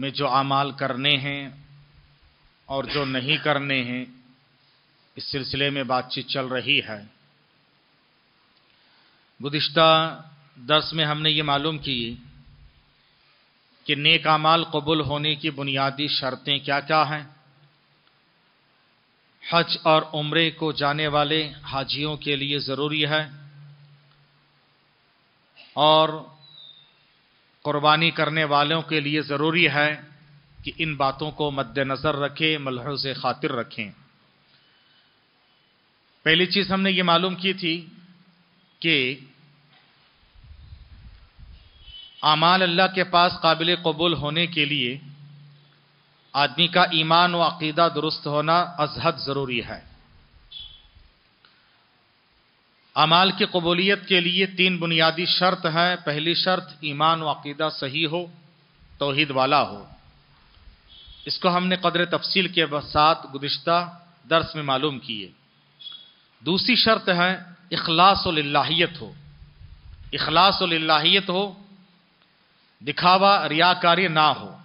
में जो अमाल करने हैं और जो नहीं करने हैं, इस सिलसिले में बातचीत चल रही है। गुज्त दस में हमने ये मालूम की कि नेक अमाल कबूल होने की बुनियादी शर्तें क्या क्या हैं। हज और उम्रे को जाने वाले हाजियों के लिए ज़रूरी है और कुर्बानी करने वालों के लिए ज़रूरी है कि इन बातों को मद्देनज़र रखें मलहूज खातिर रखें। पहली चीज़ हमने ये मालूम की थी कि आमाल अल्लाह के पास काबिल कबूल होने के लिए आदमी का ईमान व अकीदा दुरुस्त होना अजहद ज़रूरी है। अमाल की कबूलियत के लिए तीन बुनियादी शर्त हैं। पहली शर्त, ईमान व अकीदा सही हो तोहहीद वाला हो। इसको हमने कदर तफसील के साथ गुज्त दर्स में मालूम किए। दूसरी शर्त है अखलासलाहियत हो। अखलासलाहियत हो, दिखावा रियाकारी ना हो।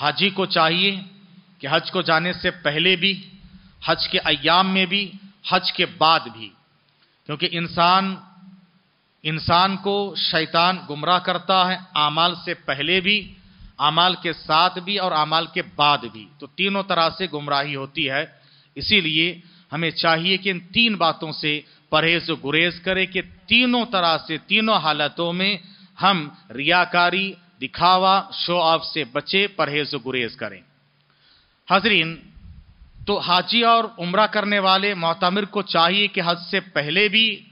हाजी को चाहिए कि हज को जाने से पहले भी, हज के अयाम में भी, हज के बाद भी। क्योंकि इंसान इंसान को शैतान गुमराह करता है, आमाल से पहले भी, आमाल के साथ भी और आमाल के बाद भी। तो तीनों तरह से गुमराही होती है। इसीलिए हमें चाहिए कि इन तीन बातों से परहेज गुरेज करें कि तीनों तरह से, तीनों हालतों में हम रियाकारी, दिखावा शो ऑफ़ से बचे, परहेज गुरेज करें। हजरीन तो हाजी और उम्र करने वाले मोतमिर को चाहिए कि हज से पहले भी,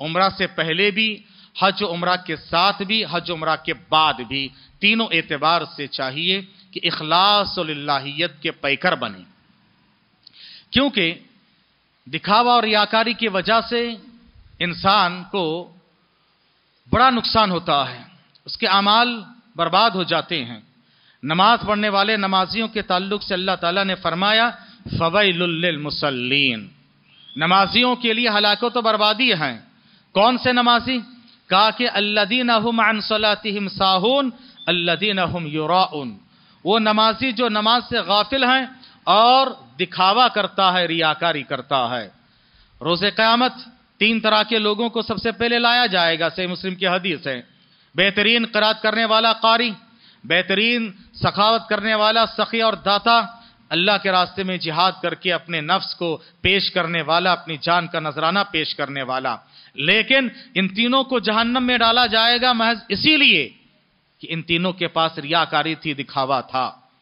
उम्र से पहले भी, हज उम्र के साथ भी, हज उम्र के बाद भी, तीनों एतबार से चाहिए कि इखलासलाहियत के पैकर बने। क्योंकि दिखावा और रियाकारी की वजह से इंसान को बड़ा नुकसान होता है, उसके अमाल बर्बाद हो जाते हैं। नमाज़ पढ़ने वाले नमाजियों के ताल्लुक से अल्लाह ताला ने फरमाया फ़वैलमुसल्लिन नमाजियों के लिए हलाकत तो बर्बादी हैं। कौन से नमाजी? कहा कि अल्लादीन हम अनसलातिहिम साहून, अल्लादीन हम युराउन। वो नमाजी जो नमाज़ से गाफिल हैं और दिखावा करता है, रियाकारी करता है। रोज़ क़्यामत तीन तरह के लोगों को सबसे पहले लाया जाएगा, सही मुस्लिम की हदीस है। बेहतरीन करात करने वाला कारी, बेहतरीन सखावत करने वाला सखी और दाता अल्लाह के रास्ते में जिहाद करके अपने नफ्स को पेश करने वाला, अपनी जान का नजराना पेश करने वाला। लेकिन इन तीनों को जहन्नम में डाला जाएगा महज इसीलिए कि इन तीनों के पास रियाकारी थी, दिखावा था।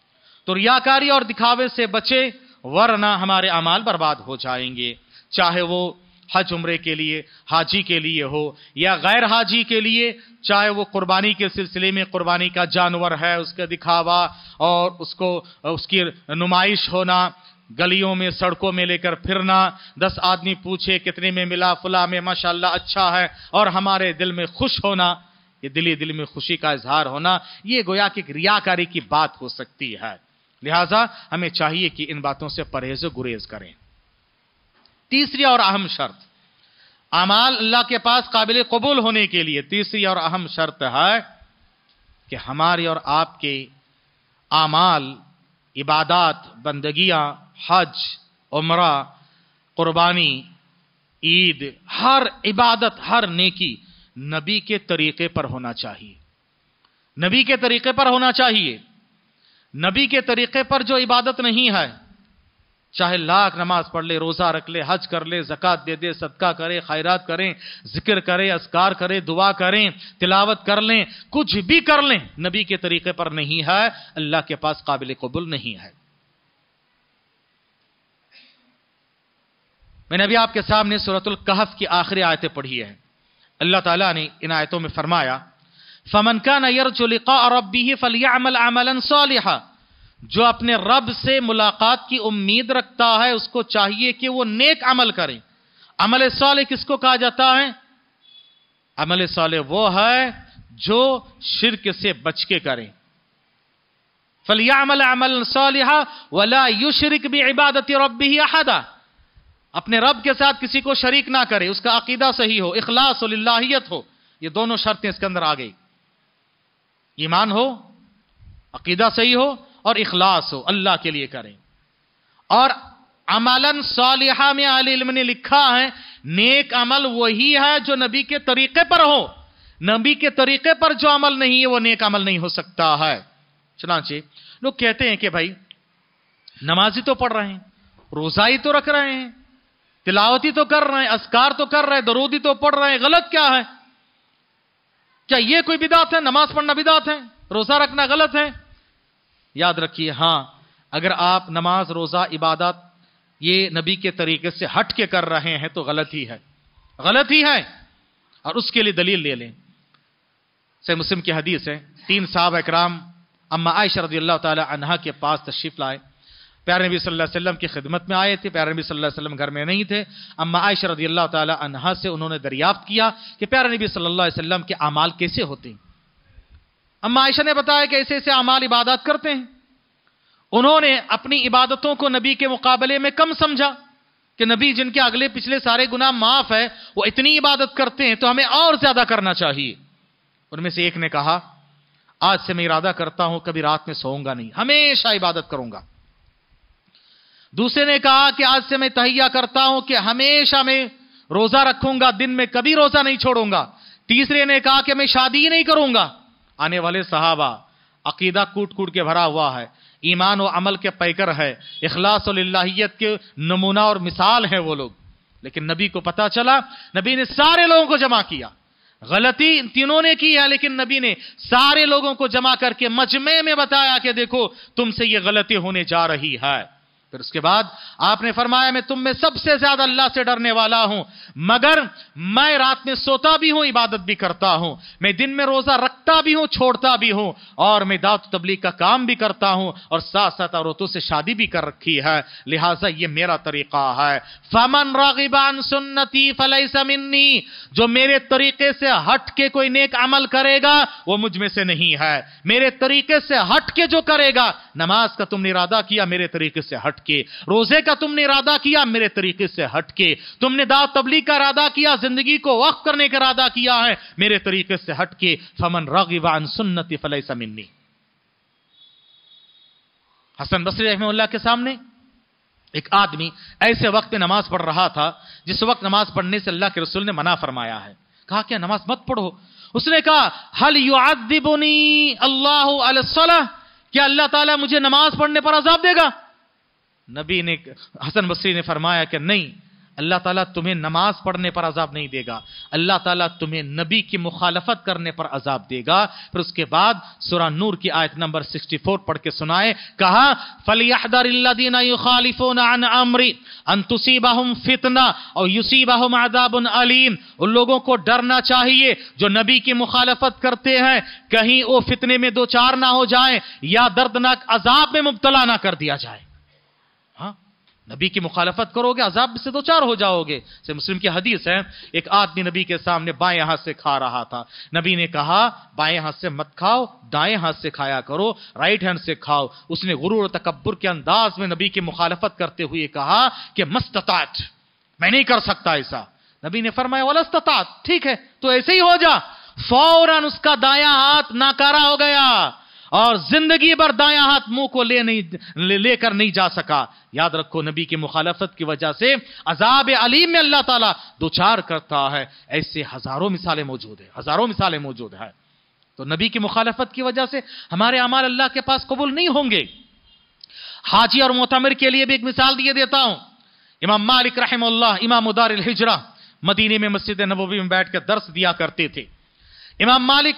तो रियाकारी और दिखावे से बचे, वरना हमारे अमाल बर्बाद हो जाएँगे। चाहे वो हज उम्रे के लिए, हाजी के लिए हो, या गैर हाजी के लिए, चाहे वो कुर्बानी के सिलसिले में कुर्बानी का जानवर है, उसका दिखावा और उसको, उसकी नुमाइश होना, गलियों में, सड़कों में लेकर फिरना, दस आदमी पूछे, कितने में मिला, फुला में, माशाल्लाह अच्छा है, और हमारे दिल में खुश होना, ये दिली दिल में खुशी का इजहार होना, ये गोया की रियाकारी की बात हो सकती है। लिहाजा, हमें चाहिए कि इन बातों से परहेज गुरेज करें। तीसरी और अहम शर्त। अमाल अल्लाह के पास काबिल कबूल होने के लिए तीसरी और अहम शर्त है कि हमारे और आपके आमाल इबादत, बंदगियाँ, हज, उम्र, कुर्बानी, ईद, हर इबादत, हर नेकी नबी के तरीके पर होना चाहिए। नबी के तरीके पर होना चाहिए। नबी के तरीके पर जो इबादत नहीं है चाहे लाख नमाज़ पढ़ ले, रोजा रख ले, हज कर ले, जक़ात दे दे, सदका करे, खैरात करें, ज़िक्र करें, असकार करें, दुआ करें, तिलावत कर लें, कुछ भी कर लें, नबी के तरीके पर नहीं है, अल्लाह के पास काबिल कबुल नहीं है। मैंने अभी आपके सामने सूरतुल कहफ की आखिरी आयतें पढ़ी है। अल्लाह ताला ने इन आयतों में फरमाया, फमन का नयर चुलिका और रबी फलियामल अमलन सालिहा। जो अपने रब से मुलाकात की उम्मीद रखता है, उसको चाहिए कि वो नेक अमल करे। अमल साल किसको कहा जाता है? अमल साल वो है जो शिरक से बच के करें। फलियामल अमल सालिहा वला युशरिक भी इबादत रबी अहदा। अपने रब के साथ किसी को शरीक ना करे, उसका अकीदा सही हो, इखलास और लाहियत हो, ये दोनों शर्तें इसके अंदर आ गई। ईमान हो, अकीदा सही हो और इखलास हो, अल्लाह के लिए करें। और अमलन सालिहा में आल इल्म ने लिखा है, नेक अमल वही है जो नबी के तरीके पर हो। नबी के तरीके पर जो अमल नहीं है, वो नेक अमल नहीं हो सकता है। चनाचे, लोग कहते हैं कि भाई, नमाजी तो पढ़ रहे हैं, रोजाई तो रख रहे हैं, तिलावती तो कर रहे हैं, अस्कार तो कर रहे हैं, दरूदी तो पढ़ रहे हैं, गलत क्या है? क्या ये कोई बिदात है? नमाज़ पढ़ना बिदात है? रोजा रखना गलत है? याद रखिए हाँ अगर आप नमाज़, रोजा, इबादत ये नबी के तरीके से हट के कर रहे हैं तो गलत ही है। गलत ही है। और उसके लिए दलील ले लें। से मुस्लिम की हदीस है, तीन साहब इकराम, अम्मा आयशा रज़ी अल्लाह तहा के पास तशरीफ़ लाए। प्यारे नबी सल्लल्लाहु अलैहि वसल्लम की खिदमत में आए थे, प्यार नबी सल्लल्लाहु अलैहि वसल्लम घर में नहीं थे। अम्मा आयशा रदी अल्लाह ताला से उन्होंने दरियाफ्त किया कि प्यारे नबी सल्लल्लाहु अलैहि वसल्लम के अमाल कैसे होते। हैं अम्मा आयशा ने बताया कि ऐसे ऐसे अमाल इबादत करते हैं। उन्होंने अपनी इबादतों को नबी के मुकाबले में कम समझा कि नबी जिनके अगले पिछले सारे गुनाह माफ़ है, वो इतनी इबादत करते हैं तो हमें और ज़्यादा करना चाहिए। उनमें से एक ने कहा, आज से मैं इरादा करता हूँ, कभी रात में सोऊँगा नहीं, हमेशा इबादत करूँगा। दूसरे ने कहा कि आज से मैं तहिया करता हूँ कि हमेशा मैं रोजा रखूँगा, दिन में कभी रोजा नहीं छोड़ूँगा। तीसरे ने कहा कि मैं शादी ही नहीं करूँगा। आने वाले सहाबा, अकीदा कूट कूट के भरा हुआ है। ईमान और अमल के पैकर है। इखलास और के नमूना और मिसाल है वो लोग। लेकिन नबी को पता चला, नबी ने सारे लोगों को जमा किया। गलती तीनों ने की है, लेकिन नबी ने सारे लोगों को जमा करके मजमे में बताया कि देखो, तुमसे ये गलती होने जा रही है। फिर उसके बाद आपने फरमाया, मैं तुम में सबसे ज़्यादा अल्लाह से डरने वाला हूँ, मगर मैं रात में सोता भी हूँ, इबादत भी करता हूँ, मैं दिन में रोजा रखता भी हूँ, छोड़ता भी हूँ, और मैं दात तबलीग का काम भी करता हूँ, और साथ साथ औरतों से शादी भी कर रखी है, लिहाजा ये मेरा तरीका है। फमन रागिबान सुन्नति फलई समिन्नी जो मेरे तरीके से हट के कोई नेक अमल करेगा, वो मुझमें से नहीं है। मेरे तरीके से हट के जो करेगा, नमाज़ का तुमने इरादा किया, मेरे तरीके से हट के रोज़े का तुमने इरादा किया, मेरे तरीके से हटके। तुमने दाव तबलीग का इरादा किया, ज़िंदगी को वक्त करने का इरादा किया है, मेरे तरीके से हट के फमन रगिवान सुन्नति फलई समिन्नी हसन बसरी रहमल्ला के सामने एक आदमी ऐसे वक्त में नमाज़ पढ़ रहा था, जिस वक्त नमाज़ पढ़ने से अल्लाह के रसूल ने मना फरमाया है। कहा, क्या नमाज़ मत पढ़ो? उसने कहा, हल युआदिबुनी अल्लाह क्या अल्लाह ताला मुझे नमाज़ पढ़ने पर अजाब देगा? नबी ने, हसन बसरी ने फरमाया कि नहीं, अल्लाह ताला तुम्हें नमाज़ पढ़ने पर अजाब नहीं देगा। अल्लाह ताला तुम्हें नबी की मुखालफत करने पर अजाब देगा। फिर उसके बाद सुरा नूर की आयत नंबर 64 पढ़ के सुनाए। कहा फितना और अलीम। उन लोगों को डरना चाहिए जो नबी की मुखालफत करते हैं। कहीं वो फितने में दो चार ना हो जाए या दर्दनाक अजाब में मुबतला ना कर दिया जाए। नबी की मुखालफत करोगे, अजाब से दो चार हो जाओगे। से मुस्लिम की हदीस है, एक आदमी नबी के सामने बाएँ हाथ से खा रहा था। नबी ने कहा, बाएँ हाथ से मत खाओ, दाएँ हाथ से खाया करो, राइट हैंड से खाओ। उसने गुरूर तकबर के अंदाज में नबी की मुखालफत करते हुए कहा कि मस्ततात, मैं नहीं कर सकता ऐसा। नबी ने फरमाया, वलस्ततात, ठीक है तो ऐसे ही हो जा। फ़ौरन उसका दाया हाथ नाकारा हो गया। और ज़िंदगी भर दाया हाथ मुँह को ले नहीं ले, लेकर नहीं जा सका। याद रखो नबी की मुखालफत की वजह से अजाब अलीम में अल्लाह ताला दो चार करता है। ऐसे हज़ारों मिसालें मौजूद है हज़ारों मिसालें मौजूद है। तो नबी की मुखालफत की वजह से हमारे अमाल अल्लाह के पास कबूल नहीं होंगे। हाजी और मोतमिर के लिए भी एक मिसाल दिए देता हूँ। इमाम मालिक रहमुल्लाह इमाम उदार हिजरा मदीने में मस्जिद नबवी में बैठ कर दर्श दिया करते थे। इमाम मालिक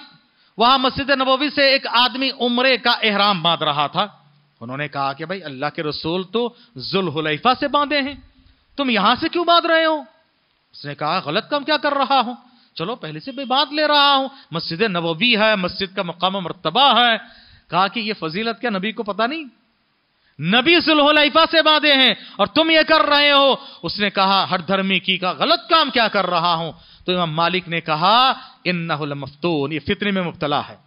वहाँ मस्जिद नबवी से एक आदमी उम्रे का एहराम बाँध रहा था। उन्होंने कहा कि भाई, अल्लाह के रसूल तो जुल्हुलैफा से बांधे हैं। तुम यहाँ से क्यों बाँध रहे हो? उसने कहा, गलत काम क्या कर रहा हूँ? चलो, पहले से मैं बाँध ले रहा हूँ। मस्जिद नबवी है, मस्जिद का मकाम मरतबा है। कहा कि यह फजीलत क्या नबी को पता नहीं? नबी सुलहलाइफा से बांधे हैं और तुम ये कर रहे हो। उसने कहा, हर धर्मी की का गलत काम क्या कर रहा हूँ? तो इमाम मालिक ने कहा इन मफ्तून ये फितने में मुबतला है।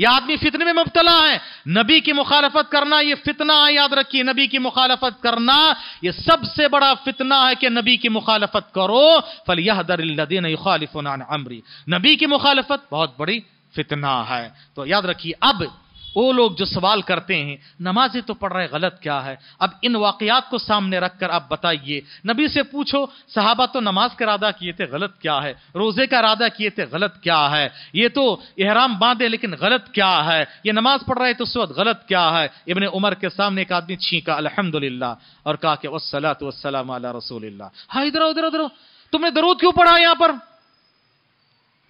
यह आदमी फितने में मुबतला है। नबी की मुखालफत करना यह फितना है याद रखिए, नबी की मुखालफत करना यह सबसे बड़ा फितना है कि नबी की मुखालफत करो फल यह खालिफुन अमरी। नबी की मुखालफत बहुत बड़ी फितना है। तो याद रखिए, अब वो लोग जो सवाल करते हैं, नमाजें तो पढ़ रहे गलत क्या है? अब इन वाकयात को सामने रखकर आप बताइए। नबी से पूछो, सहाबा तो नमाज़ का इरादा किए थे, गलत क्या है? रोज़े का इरादा किए थे, गलत क्या है? ये तो एहराम बांधे, लेकिन गलत क्या है? ये नमाज़ पढ़ रहे तो उस वक्त गलत क्या है? इबन उमर के सामने एक आदमी छींका अलहमदुल्ला और कहा कि वसलात वसलाम रसूल हाँ इधर उधर उधर तुमने दरूद क्यों पढ़ा यहाँ पर?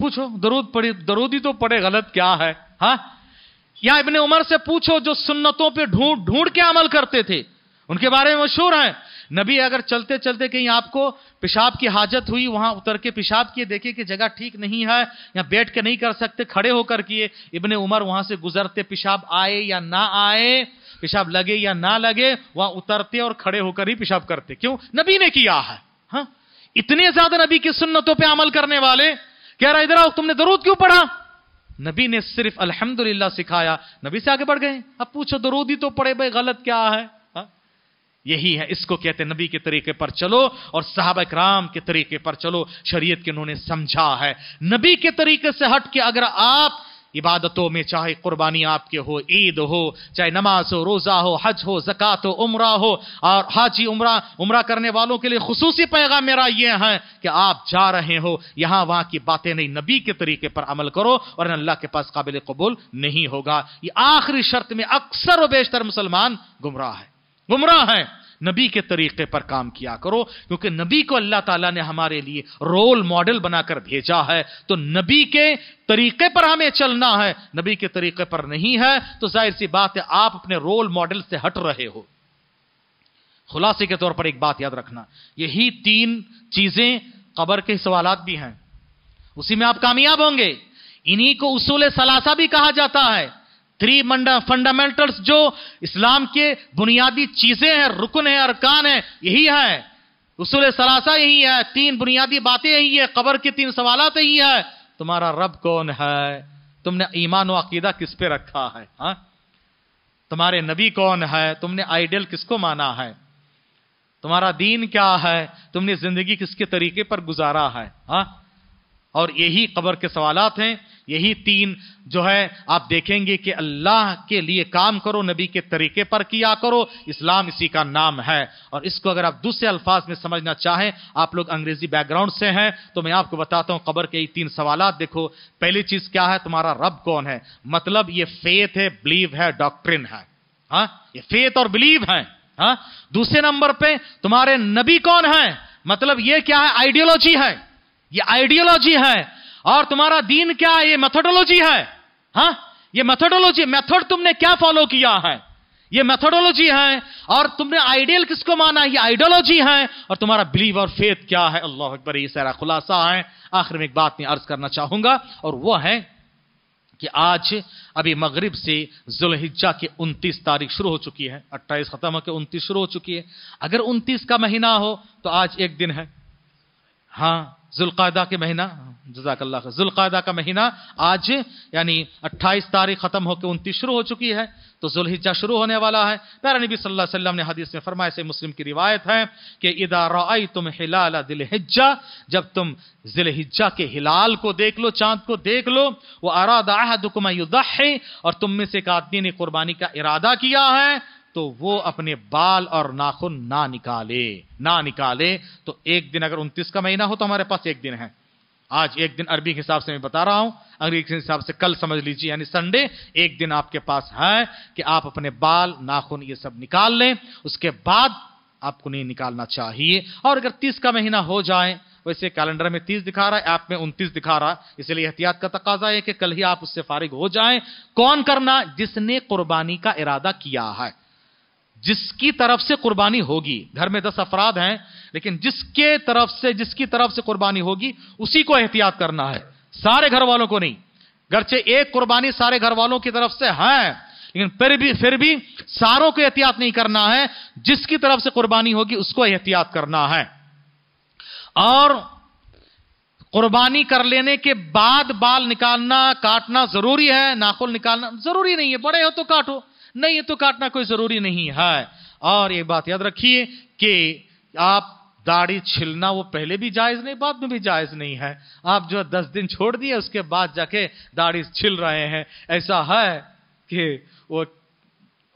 पूछो, दरूद पढ़ी, दरूद ही तो पढ़े, गलत क्या है? हाँ? या इबन उमर से पूछो जो सुन्नतों पे ढूंढ ढूंढ के अमल करते थे। उनके बारे में मशहूर है। नबी अगर चलते चलते कहीं आपको पेशाब की हाजत हुई, वहाँ उतर के पेशाब किए, देखे कि जगह ठीक नहीं है, या बैठ के नहीं कर सकते, खड़े होकर किए, इबन उमर वहाँ से गुजरते, पेशाब आए या ना आए, पेशाब लगे या ना लगे, वहाँ उतरते और खड़े होकर ही पेशाब करते। क्यों? नबी ने किया है, हा? इतने ज़्यादा नबी की सुन्नतों पर अमल करने वाले, कह रहा इधर आओ, तुमने दरूद क्यों पढ़ा? नबी ने सिर्फ़ अल्हम्दुलिल्लाह सिखाया। नबी से आगे बढ़ गए। अब पूछो, दरूदी तो पड़े भाई, गलत क्या है? यही है, इसको कहते नबी के तरीके पर चलो और साहब इकराम के तरीके पर चलो। शरीयत के उन्होंने समझा है। नबी के तरीके से हट के अगर आप इबादतों में चाहे कुर्बानी आपके हो, ईद हो, चाहे नमाज़ हो, रोज़ा हो, हज हो, जक़ात हो, उम्र हो, और हाजी उम्र उम्र करने वालों के लिए खसूसी पैगाम मेरा यह है कि आप जा रहे हो, यहाँ वहाँ की बातें नहीं, नबी के तरीके पर अमल करो और अल्लाह के पास काबिल कबूल नहीं होगा। ये आखिरी शर्त में अक्सर व बेशतर मुसलमान गुमराह है। गुमराह है। नबी के तरीके पर काम किया करो, क्योंकि नबी को अल्लाह ताला ने हमारे लिए रोल मॉडल बनाकर भेजा है। तो नबी के तरीके पर हमें चलना है। नबी के तरीके पर नहीं है तो ज़ाहिर सी बात है, आप अपने रोल मॉडल से हट रहे हो। खुलासे के तौर पर एक बात याद रखना, यही तीन चीज़ें कबर के सवाल भी हैं। उसी में आप कामयाब होंगे। इन्हीं को उसूल सलासा भी कहा जाता है। थ्री फंडामेंटल्स जो इस्लाम के बुनियादी चीज़ें हैं, रुकन है, अरकान है, यही है। उसूल सलासा यही है, तीन बुनियादी बातें यही है, कबर के तीन सवाल यही है। तुम्हारा रब कौन है? तुमने ईमान अकीदा किस पे रखा है, हा? तुम्हारे नबी कौन है? तुमने आइडियल किसको माना है? तुम्हारा दीन क्या है? तुमने ज़िंदगी किसके तरीके पर गुजारा है, हा? और यही कबर के सवालत हैं। यही तीन जो है, आप देखेंगे कि अल्लाह के लिए काम करो, नबी के तरीके पर किया करो, इस्लाम इसी का नाम है। और इसको अगर आप दूसरे अल्फाज में समझना चाहें, आप लोग अंग्रेज़ी बैकग्राउंड से हैं तो मैं आपको बताता हूँ कबर के ये तीन सवाल देखो, पहली चीज़ क्या है? तुम्हारा रब कौन है? मतलब ये फेथ है बिलीव है डॉक्ट्रिन है। हा? ये फेथ और बिलीव है। हा? दूसरे नंबर पे तुम्हारे नबी कौन है? मतलब ये क्या है? आइडियोलॉजी है। ये आइडियोलॉजी है। और तुम्हारा दीन क्या है? ये मेथोडोलॉजी है। हा? ये मेथोडोलॉजी मेथड तुमने क्या फॉलो किया है? ये मेथोडोलॉजी है। और तुमने आइडियल किसको माना? ये आइडियोलॉजी है। और तुम्हारा बिलीव और फेथ क्या है? अल्लाह अकबर, ये सारा खुलासा है। आखिर में एक बात मैं अर्ज़ करना चाहूँगा, और वह है कि आज, अभी मगरिब से जुलहिज्जा की 29 तारीख शुरू हो चुकी है। 28 खत्म होकर 29 शुरू हो चुकी है। अगर 29 का महीना हो तो आज एक दिन है। हाँ जुल्कायदा के महीना जजाकल्ला जुल्कायदा का महीना आज, यानी 28 तारीख खत्म होकर उनतीस शुरू हो चुकी है तो जुलहिजा शुरू होने वाला है। प्यारा नबी सल्लल्लाहु अलैहि वसल्लम ने हदीस में फरमाया से मुस्लिम की रिवायत है कि इदा रई तुम हिलाल हिज्जा जब तुम जिलहिज्जा के हिलाल को देख लो, चाँद को देख लो, वो अरादा युदह और तुम में से एक आदमी ने कुर्बानी का इरादा किया है तो वो अपने बाल और नाखून ना निकाले ना निकाले तो एक दिन अगर उनतीस का महीना हो तो हमारे पास एक दिन है। आज एक दिन अरबी के हिसाब से मैं बता रहा हूँ, अंग्रेज़ी के हिसाब से कल समझ लीजिए, यानी संडे, एक दिन आपके पास है कि आप अपने बाल, नाखून ये सब निकाल लें, उसके बाद आपको नहीं निकालना चाहिए। और अगर तीस का महीना हो जाए, वैसे कैलेंडर में तीस दिखा रहा है, ऐप में उनतीस दिखा रहा है, इसलिए एहतियात का तकाजा है कि कल ही आप उससे फारिग हो जाए। कौन करना, जिसने कुर्बानी का इरादा किया है। जिसकी तरफ़ से कुर्बानी होगी। घर में दस अफराद हैं, लेकिन जिसके तरफ़ से, जिसकी तरफ़ से कुर्बानी होगी, उसी को एहतियात करना है। सारे घर वालों को नहीं। गरचे एक कुर्बानी सारे घर वालों की तरफ़ से है, लेकिन फिर भी फिर भी सारों को एहतियात नहीं करना है। जिसकी तरफ़ से कुर्बानी होगी, उसको एहतियात करना है। और कुर्बानी कर लेने के बाद बाल निकालना, काटना ज़रूरी है नाखुल निकालना ज़रूरी नहीं है। बड़े हो तो काटो। नहीं, ये तो काटना कोई ज़रूरी नहीं है। और एक बात याद रखिए कि आप दाढ़ी छिलना, वो पहले भी जायज़ नहीं, बाद में भी जायज़ नहीं है। आप जो दस दिन छोड़ दिए, उसके बाद जाके दाढ़ी छिल रहे हैं। ऐसा है कि वो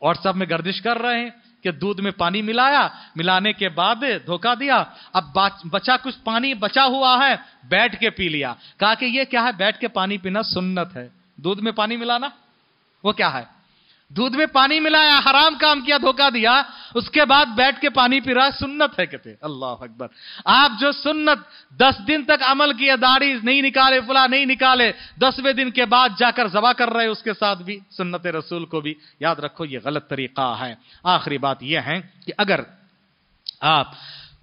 व्हाट्सएप में गर्दिश कर रहे हैं कि दूध में पानी मिलाया, मिलाने के बाद धोखा दिया। अब बचा कुछ पानी, बचा हुआ है, बैठ के पी लिया। कहा कि ये क्या है, बैठ के पानी पीना सुन्नत है। दूध में पानी मिलाना, वो क्या है? दूध में पानी मिलाया, हराम काम किया, धोखा दिया, उसके बाद बैठ के पानी पी रहा सुन्नत है कहते अल्लाह अकबर। आप जो सुन्नत दस दिन तक अमल किया, दाढ़ी नहीं निकाले, फुला नहीं निकाले, दसवें दिन के बाद जाकर जबा कर रहे उसके साथ भी, सुन्नत रसूल को भी, याद रखो, ये गलत तरीका है। आखिरी बात यह है कि अगर आप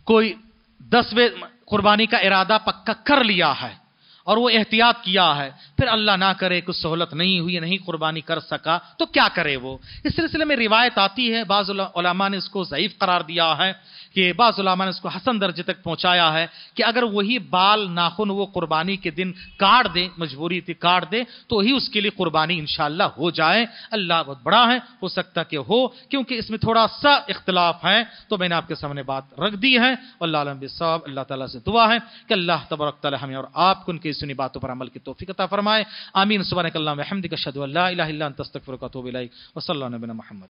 कोई दसवें, कुर्बानी का इरादा पक्का कर लिया है और वो एहतियात किया है। फिर अल्लाह ना करे, कुछ सहूलत नहीं हुई, नहीं कुर्बानी कर सका तो क्या करे वो? इस सिलसिले में रिवायत आती है, बाज़ा ने इसको ज़यीफ़ करार दिया है कि बाज़ुलामा ने उसको हसन दर्जे तक पहुँचाया है कि अगर वही बाल नाखुन वो कुर्बानी के दिन काट दे, मजबूरी थी, काट दे तो ही उसके लिए कुर्बानी इंशाला हो जाए। अल्लाह बहुत बड़ा है, हो सकता कि हो, क्योंकि इसमें थोड़ा सा इख्तलाफ है। तो मैंने आपके सामने बात रख दी है। अल्लाह अल्लाह ताला से दुआ है कि अल्लाह तबरक हमें और आपको उनकी सुनी बातों पर अमल की तोफ़ी फरमाए आमीन सुबह कल्ला महमद कशद शद अल्लाह तस्तफ़र वसल नबीन मोहम्मद